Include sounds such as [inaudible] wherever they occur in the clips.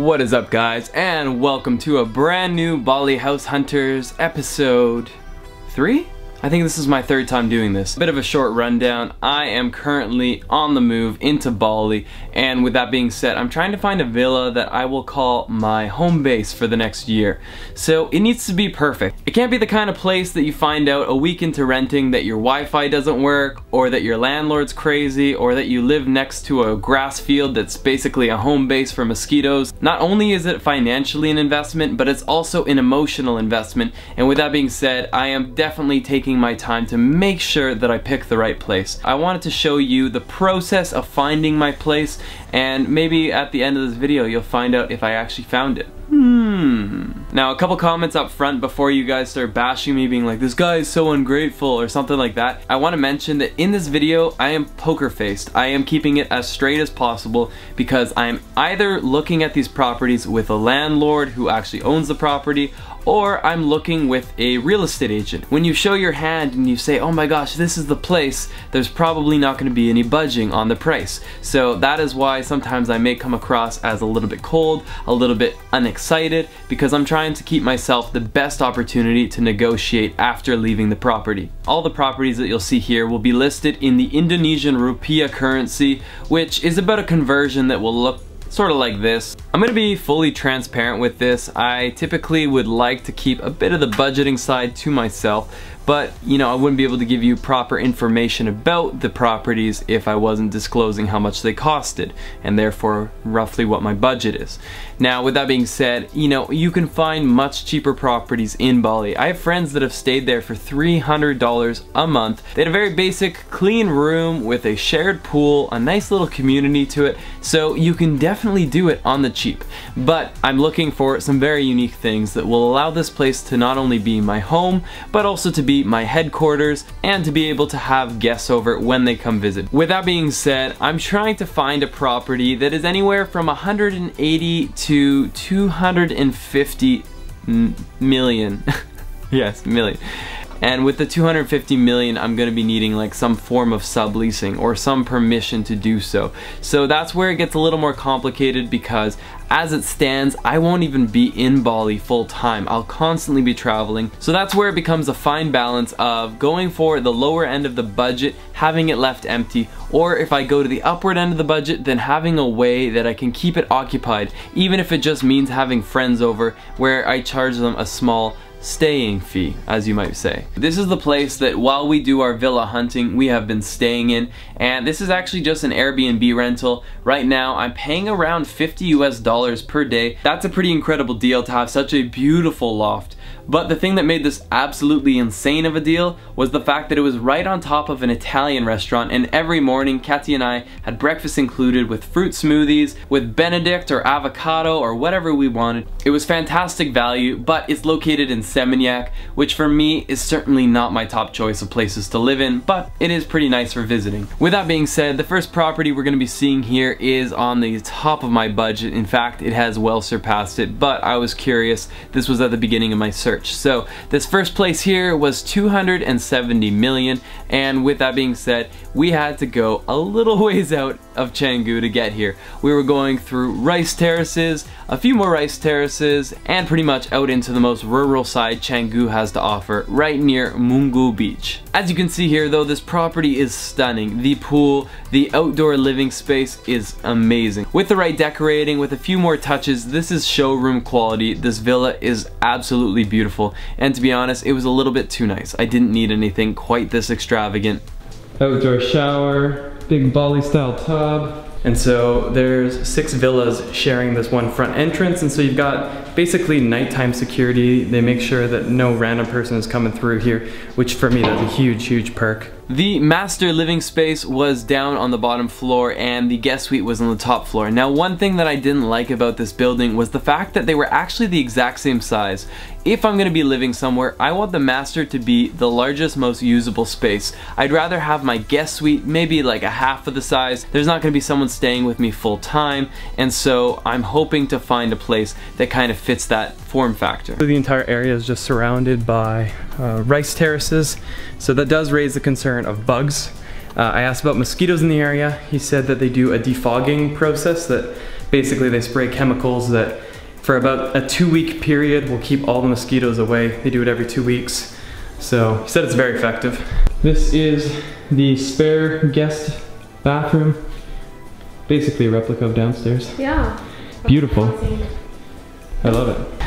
What is up guys and welcome to a brand new Bali House Hunters episode 3? I think this is my third time doing this. A bit of a short rundown. I am currently on the move into Bali and with that being said, I'm trying to find a villa that I will call my home base for the next year. So it needs to be perfect. It can't be the kind of place that you find out a week into renting that your Wi-Fi doesn't work or that your landlord's crazy or that you live next to a grass field that's basically a home base for mosquitoes. Not only is it financially an investment, but it's also an emotional investment. And with that being said, I am definitely taking taking my time to make sure that I pick the right place. I wanted to show you the process of finding my place and maybe at the end of this video you'll find out if I actually found it. Hmm. Now a couple comments up front before you guys start bashing me being like this guy is so ungrateful or something like that. I want to mention that in this video I am poker faced. I am keeping it as straight as possible because I'm either looking at these properties with a landlord who actually owns the property or I'm looking with a real estate agent. When you show your hand and you say, oh my gosh, this is the place, there's probably not gonna be any budging on the price. So that is why sometimes I may come across as a little bit cold, a little bit unexcited, because I'm trying to keep myself the best opportunity to negotiate after leaving the property. All the properties that you'll see here will be listed in the Indonesian rupiah currency, which is about a conversion that will look sort of like this. I'm gonna be fully transparent with this. I typically would like to keep a bit of the budgeting side to myself, but you know, I wouldn't be able to give you proper information about the properties if I wasn't disclosing how much they costed and therefore roughly what my budget is. Now, with that being said, you know, you can find much cheaper properties in Bali. I have friends that have stayed there for $300 a month. They had a very basic, clean room with a shared pool, a nice little community to it, so you can definitely do it on the cheap. But I'm looking for some very unique things that will allow this place to not only be my home, but also to be my headquarters and to be able to have guests over when they come visit. With that being said, I'm trying to find a property that is anywhere from 180 to 250 million. [laughs] yes, million. And with the 250 million, I'm gonna be needing like some form of subleasing or some permission to do so. So that's where it gets a little more complicated because as it stands, I won't even be in Bali full time. I'll constantly be traveling. So that's where it becomes a fine balance of going for the lower end of the budget, having it left empty, or if I go to the upward end of the budget, then having a way that I can keep it occupied, even if it just means having friends over where I charge them a small staying fee, as you might say. This is the place that while we do our villa hunting, we have been staying in, and this is actually just an Airbnb rental. Right now, I'm paying around 50 US dollars per day. That's a pretty incredible deal to have such a beautiful loft. But the thing that made this absolutely insane of a deal was the fact that it was right on top of an Italian restaurant and every morning Katy and I had breakfast included with fruit smoothies, with Benedict or avocado or whatever we wanted. It was fantastic value, but it's located in Seminyak, which for me is certainly not my top choice of places to live in, but it is pretty nice for visiting. With that being said, the first property we're going to be seeing here is on the top of my budget. In fact, it has well surpassed it, but I was curious. This was at the beginning of my search. So this first place here was 270 million, and with that being said, we had to go a little [laughs] ways out of Canggu to get here. We were going through rice terraces, a few more rice terraces, and pretty much out into the most rural side Canggu has to offer, right near Munggu Beach. As you can see here though, this property is stunning. The pool, the outdoor living space is amazing. With the right decorating, with a few more touches, this is showroom quality. This villa is absolutely beautiful. And to be honest, it was a little bit too nice. I didn't need anything quite this extravagant. Outdoor shower, big Bali style tub. And so there's six villas sharing this one front entrance and so you've got basically nighttime security. They make sure that no random person is coming through here, which for me that's a huge, huge perk. The master living space was down on the bottom floor and the guest suite was on the top floor. Now one thing that I didn't like about this building was the fact that they were actually the exact same size. If I'm gonna be living somewhere, I want the master to be the largest, most usable space. I'd rather have my guest suite maybe like a half of the size. There's not gonna be someone staying with me full time and so I'm hoping to find a place that kind of fits that form factor. The entire area is just surrounded by uh, rice terraces, so that does raise the concern of bugs. Uh, I asked about mosquitoes in the area. He said that they do a defogging process that Basically, they spray chemicals that for about a two week period will keep all the mosquitoes away. They do it every two weeks. So he said it's very effective. This is the spare guest bathroom. Basically a replica of downstairs. Yeah. Beautiful. I love it.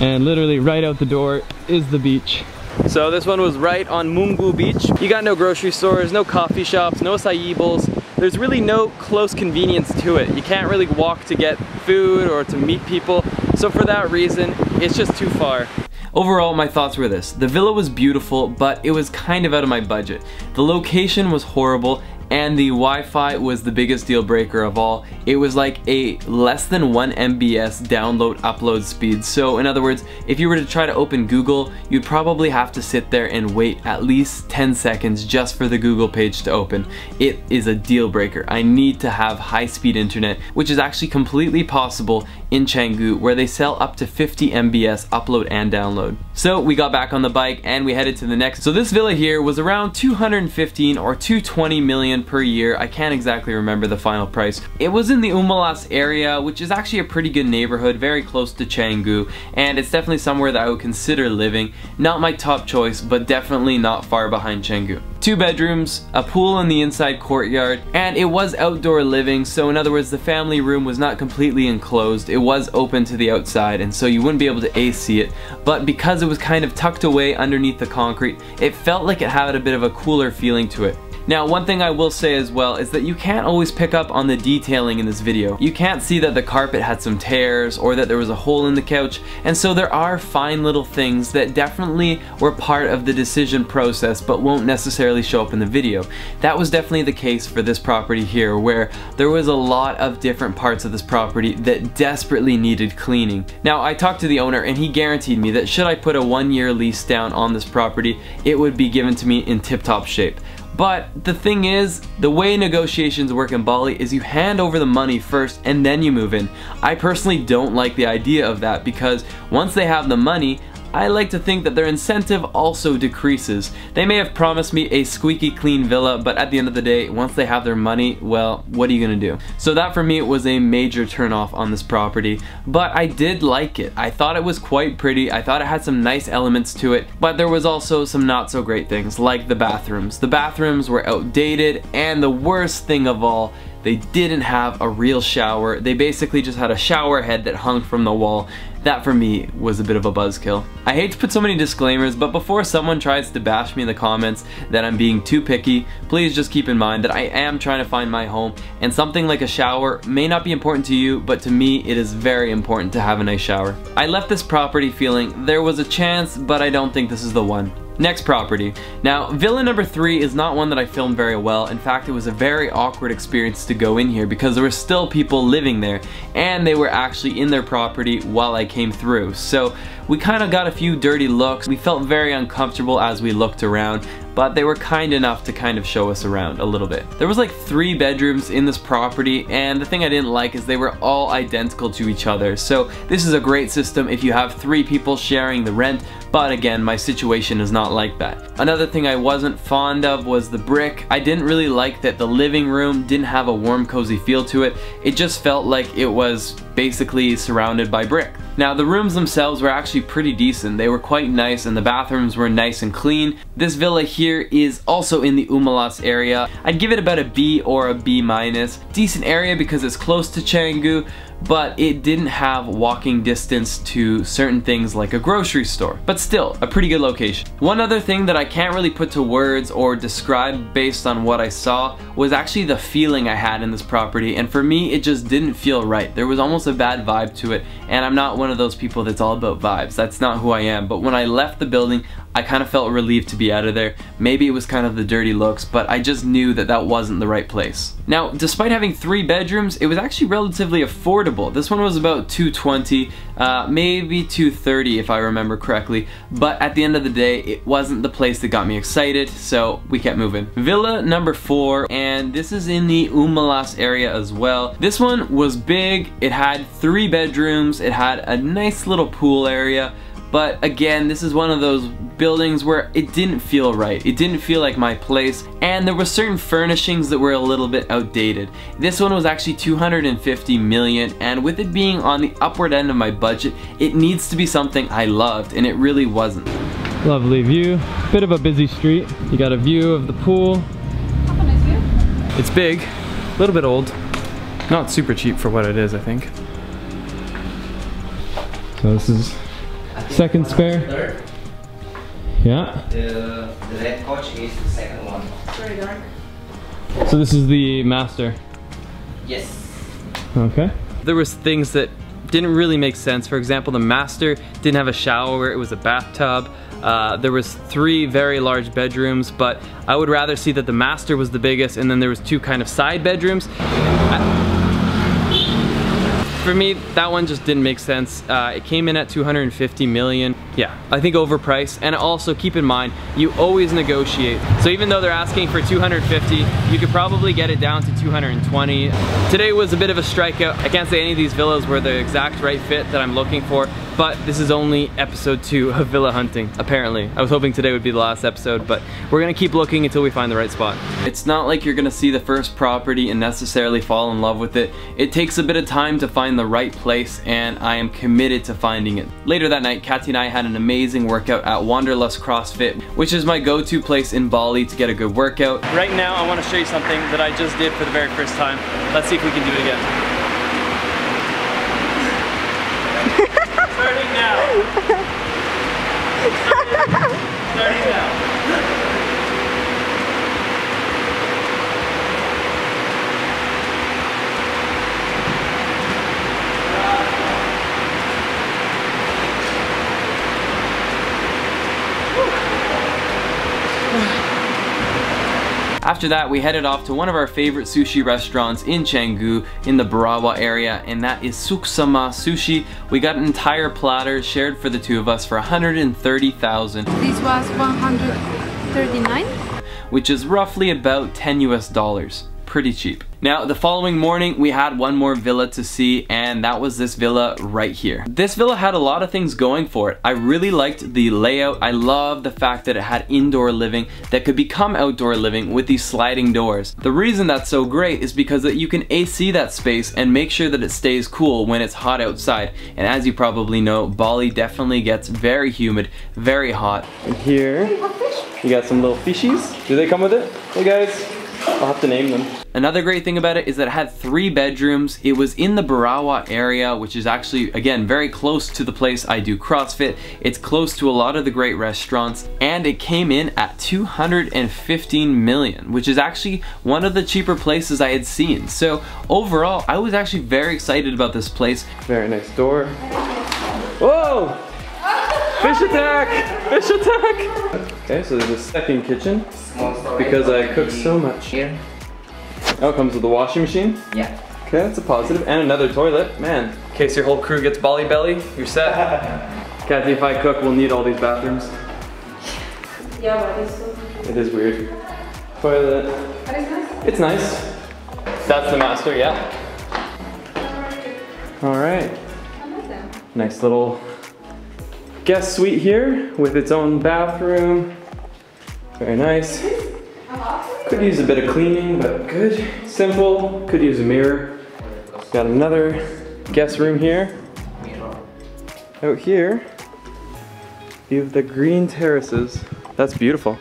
And literally right out the door is the beach. So this one was right on Munggu Beach. You got no grocery stores, no coffee shops, no acai bowls. There's really no close convenience to it. You can't really walk to get food or to meet people. So for that reason, it's just too far. Overall, my thoughts were this. The villa was beautiful, but it was kind of out of my budget. The location was horrible and the Wi-Fi was the biggest deal breaker of all. It was like a less than 1 MBS download upload speed. So in other words, if you were to try to open Google, you'd probably have to sit there and wait at least 10 seconds just for the Google page to open. It is a deal breaker. I need to have high-speed internet, which is actually completely possible in Canggu where they sell up to 50 MBS upload and download. So we got back on the bike and we headed to the next. So this villa here was around 215 or 220 million per year. I can't exactly remember the final price. It was in the Umalas area, which is actually a pretty good neighborhood, very close to Canggu, and it's definitely somewhere that I would consider living. Not my top choice, but definitely not far behind Canggu. Two bedrooms, a pool in the inside courtyard, and it was outdoor living, so in other words, the family room was not completely enclosed. It was open to the outside, and so you wouldn't be able to AC it, but because it was kind of tucked away underneath the concrete, it felt like it had a bit of a cooler feeling to it. Now one thing I will say as well is that you can't always pick up on the detailing in this video. You can't see that the carpet had some tears or that there was a hole in the couch and so there are fine little things that definitely were part of the decision process but won't necessarily show up in the video. That was definitely the case for this property here where there was a lot of different parts of this property that desperately needed cleaning. Now I talked to the owner and he guaranteed me that should I put a one year lease down on this property it would be given to me in tip-top shape. But the thing is, the way negotiations work in Bali is you hand over the money first and then you move in. I personally don't like the idea of that because once they have the money, I like to think that their incentive also decreases. They may have promised me a squeaky clean villa, but at the end of the day, once they have their money, well, what are you gonna do? So that for me was a major turnoff on this property, but I did like it. I thought it was quite pretty, I thought it had some nice elements to it, but there was also some not so great things, like the bathrooms. The bathrooms were outdated, and the worst thing of all, they didn't have a real shower. They basically just had a shower head that hung from the wall. That for me was a bit of a buzzkill. I hate to put so many disclaimers, but before someone tries to bash me in the comments that I'm being too picky, please just keep in mind that I am trying to find my home, and something like a shower may not be important to you, but to me it is very important to have a nice shower. I left this property feeling there was a chance, but I don't think this is the one. Next property. Now, villa number three is not one that I filmed very well. In fact, it was a very awkward experience to go in here because there were still people living there and they were actually in their property while I came through. So we kind of got a few dirty looks. We felt very uncomfortable as we looked around but they were kind enough to kind of show us around a little bit. There was like three bedrooms in this property and the thing I didn't like is they were all identical to each other. So this is a great system if you have three people sharing the rent, but again, my situation is not like that. Another thing I wasn't fond of was the brick. I didn't really like that the living room didn't have a warm cozy feel to it. It just felt like it was basically surrounded by brick. Now the rooms themselves were actually pretty decent. They were quite nice and the bathrooms were nice and clean. This villa here is also in the Umalas area. I'd give it about a B or a B minus. Decent area because it's close to Canggu, but it didn't have walking distance to certain things like a grocery store. But still, a pretty good location. One other thing that I can't really put to words or describe based on what I saw was actually the feeling I had in this property and for me it just didn't feel right. There was almost a bad vibe to it and I'm not one of those people that's all about vibes. That's not who I am. But when I left the building, I kind of felt relieved to be out of there. Maybe it was kind of the dirty looks, but I just knew that that wasn't the right place. Now, despite having three bedrooms, it was actually relatively affordable. This one was about 220, uh, maybe 230 if I remember correctly, but at the end of the day, it wasn't the place that got me excited, so we kept moving. Villa number four, and this is in the Umalas area as well. This one was big, it had three bedrooms, it had a nice little pool area, But again, this is one of those buildings where it didn't feel right. It didn't feel like my place and there were certain furnishings that were a little bit outdated. This one was actually 250 million and with it being on the upward end of my budget, it needs to be something I loved and it really wasn't. Lovely view, bit of a busy street. You got a view of the pool. It's big, a little bit old. Not super cheap for what it is, I think. So this is second spare. Third. Yeah. The, the red coach is the second one. Very dark. So this is the master. Yes. Okay. There was things that didn't really make sense. For example, the master didn't have a shower, it was a bathtub. Uh, there was three very large bedrooms, but I would rather see that the master was the biggest and then there was two kind of side bedrooms. I for me, that one just didn't make sense. Uh, it came in at 250 million. Yeah, I think overpriced. And also keep in mind, you always negotiate. So even though they're asking for 250, you could probably get it down to 220. Today was a bit of a strikeout. I can't say any of these villas were the exact right fit that I'm looking for, but this is only episode two of villa hunting, apparently. I was hoping today would be the last episode, but we're gonna keep looking until we find the right spot. It's not like you're gonna see the first property and necessarily fall in love with it. It takes a bit of time to find the right place and I am committed to finding it. Later that night, Katy and I had an amazing workout at Wanderlust CrossFit, which is my go-to place in Bali to get a good workout. Right now, I wanna show you something that I just did for the very first time. Let's see if we can do it again. Starting now. [laughs] Starting now. After that, we headed off to one of our favorite sushi restaurants in Canggu in the Berawa area, and that is Suksama Sushi. We got an entire platter shared for the two of us for 130,000. This was 139. Which is roughly about 10 US dollars pretty cheap. Now, the following morning, we had one more villa to see, and that was this villa right here. This villa had a lot of things going for it. I really liked the layout. I love the fact that it had indoor living that could become outdoor living with these sliding doors. The reason that's so great is because that you can AC that space and make sure that it stays cool when it's hot outside. And as you probably know, Bali definitely gets very humid, very hot. And here, you got some little fishies. Do they come with it? Hey guys. I'll have to name them. Another great thing about it is that it had three bedrooms. It was in the Berawa area, which is actually, again, very close to the place I do CrossFit. It's close to a lot of the great restaurants, and it came in at 215 million, which is actually one of the cheaper places I had seen. So overall, I was actually very excited about this place. Very nice door. Whoa! Fish attack! Fish attack! Okay, so there's a second kitchen because I cook so much. Here. Oh, it comes with a washing machine? Yeah. Okay, that's a positive. And another toilet. Man, in case your whole crew gets Bali belly, you're set. [laughs] Katy, if I cook, we'll need all these bathrooms. Yeah, but it's so It is weird. Toilet. But it's nice. It's nice. That's the master, yeah. All right. I like them. Nice little guest suite here with its own bathroom. Very nice. Could use a bit of cleaning, but good. Simple, could use a mirror. Got another guest room here. Out here, you have the green terraces. That's beautiful.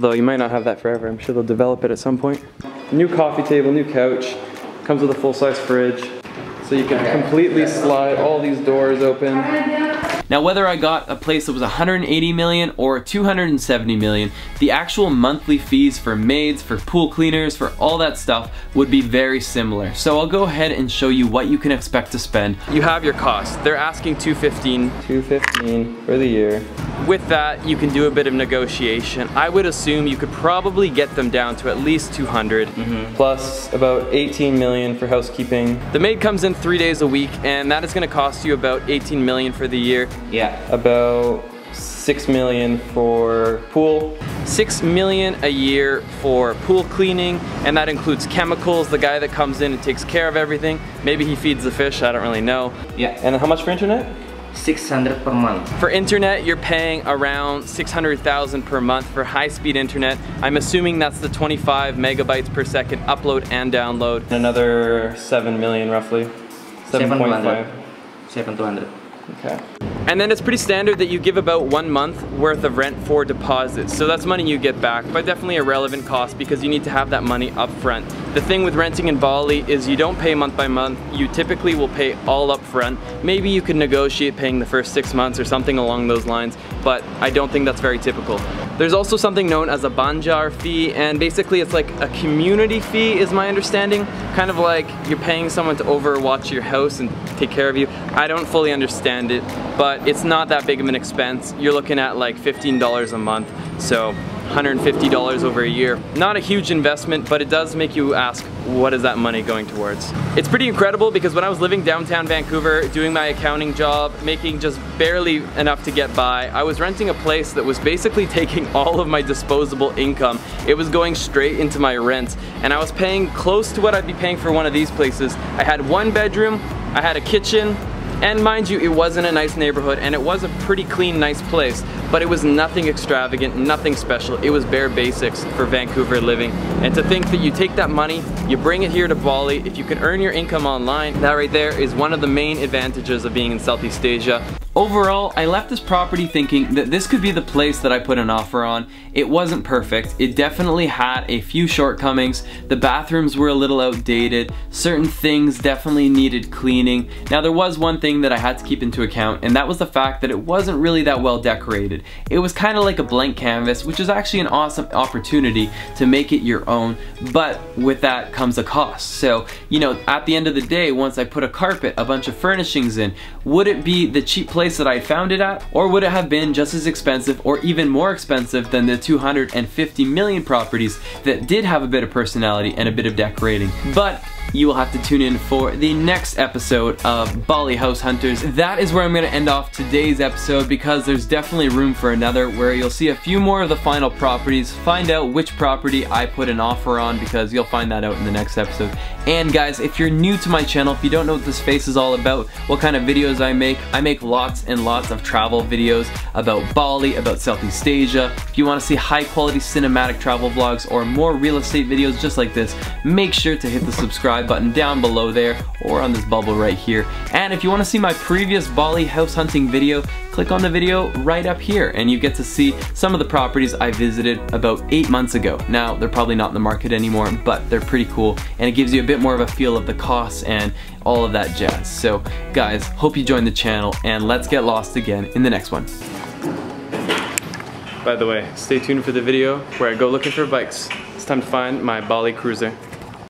Though you might not have that forever. I'm sure they'll develop it at some point. New coffee table, new couch. Comes with a full-size fridge. So you can completely slide all these doors open. Now whether I got a place that was 180 million or 270 million, the actual monthly fees for maids, for pool cleaners, for all that stuff would be very similar. So I'll go ahead and show you what you can expect to spend. You have your cost. They're asking 215. 215 for the year. With that, you can do a bit of negotiation. I would assume you could probably get them down to at least 200, mm-hmm. plus about 18 million for housekeeping. The maid comes in three days a week, and that is gonna cost you about 18 million for the year Yeah. about six million for pool, six million a year for pool cleaning, and that includes chemicals, the guy that comes in and takes care of everything. Maybe he feeds the fish, I don't really know. Yeah. And how much for internet? 600 per month. For internet, you're paying around 600,000 per month for high-speed internet. I'm assuming that's the 25 megabytes per second upload and download. Another 7 million roughly. 7.5. 700. Okay. And then it's pretty standard that you give about one month worth of rent for deposits. So that's money you get back, but definitely a relevant cost because you need to have that money up front. The thing with renting in Bali is you don't pay month by month. You typically will pay all up front. Maybe you could negotiate paying the first six months or something along those lines, but I don't think that's very typical. There's also something known as a banjar fee, and basically it's like a community fee is my understanding. Kind of like you're paying someone to overwatch your house and take care of you. I don't fully understand it, but it's not that big of an expense. You're looking at like $15 a month, so $150 over a year. Not a huge investment, but it does make you ask, what is that money going towards? It's pretty incredible because when I was living downtown Vancouver, doing my accounting job, making just barely enough to get by, I was renting a place that was basically [laughs] taking all of my disposable income. It was going straight into my rent, and I was paying close to what I'd be paying for one of these places. I had one bedroom, I had a kitchen, and mind you, it wasn't a nice neighborhood and it was a pretty clean, nice place, but it was nothing extravagant, nothing special. It was bare basics for Vancouver living. And to think that you take that money, you bring it here to Bali, if you can earn your income online, that right there is one of the main advantages of being in Southeast Asia. Overall, I left this property thinking that this could be the place that I put an offer on. It wasn't perfect. It definitely had a few shortcomings. The bathrooms were a little outdated. Certain things definitely needed cleaning. Now there was one thing that I had to keep into account and that was the fact that it wasn't really that well decorated. It was kind of like a blank canvas, which is actually an awesome opportunity to make it your own, but with that comes a cost. So, you know, at the end of the day, once I put a carpet, a bunch of furnishings in, would it be the cheap place place that I found it at? Or would it have been just as expensive or even more expensive than the 250 million properties that did have a bit of personality and a bit of decorating? But you will have to tune in for the next episode of Bali House Hunters. That is where I'm going to end off today's episode because there's definitely room for another where you'll see a few more of the final properties, find out which property I put an offer on because you'll find that out in the next episode. And guys, if you're new to my channel, if you don't know what this space is all about, what kind of videos I make, I make lots and lots of travel videos about Bali, about Southeast Asia. If you want to see high quality cinematic travel vlogs or more real estate videos just like this, make sure to hit the subscribe subscribe button down below there or on this bubble right here. And if you want to see my previous Bali house hunting video, click on the video right up here and you get to see some of the properties I visited about eight months ago. Now, they're probably not in the market anymore, but they're pretty cool and it gives you a bit more of a feel of the costs and all of that jazz. So guys, hope you join the channel and let's get lost again in the next one. By the way, stay tuned for the video where I go looking for bikes. It's time to find my Bali Cruiser.